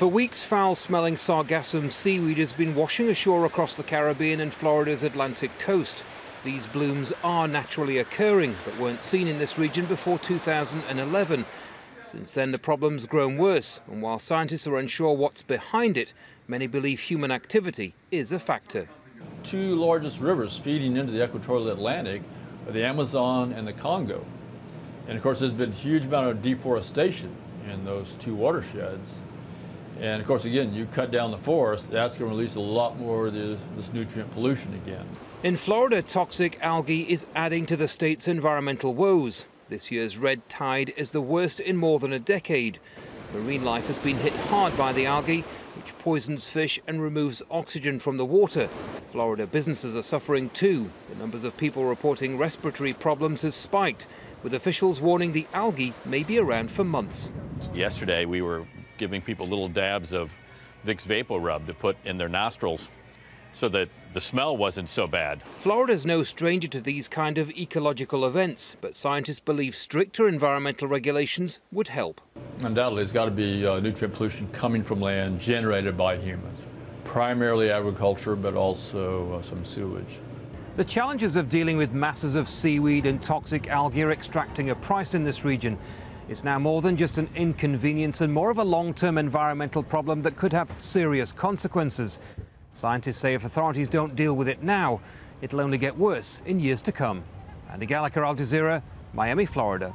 For weeks, foul-smelling sargassum seaweed has been washing ashore across the Caribbean and Florida's Atlantic coast. These blooms are naturally occurring, but weren't seen in this region before 2011. Since then, the problem's grown worse, and while scientists are unsure what's behind it, many believe human activity is a factor. Two largest rivers feeding into the equatorial Atlantic are the Amazon and the Congo. And of course, there's been a huge amount of deforestation in those two watersheds. And of course, again, you cut down the forest, that's going to release a lot more of this, this nutrient pollution again. In Florida, toxic algae is adding to the state's environmental woes. This year's red tide is the worst in more than a decade. Marine life has been hit hard by the algae, which poisons fish and removes oxygen from the water. Florida businesses are suffering too. The numbers of people reporting respiratory problems has spiked, with officials warning the algae may be around for months. Yesterday, we were giving people little dabs of Vicks VapoRub to put in their nostrils so that the smell wasn't so bad. Florida's no stranger to these kind of ecological events, but scientists believe stricter environmental regulations would help. Undoubtedly, it's got to be uh, nutrient pollution coming from land generated by humans, primarily agriculture, but also uh, some sewage. The challenges of dealing with masses of seaweed and toxic algae are extracting a price in this region. It's now more than just an inconvenience and more of a long-term environmental problem that could have serious consequences. Scientists say if authorities don't deal with it now, it'll only get worse in years to come. Andy Gallacher, Al Jazeera, Miami, Florida.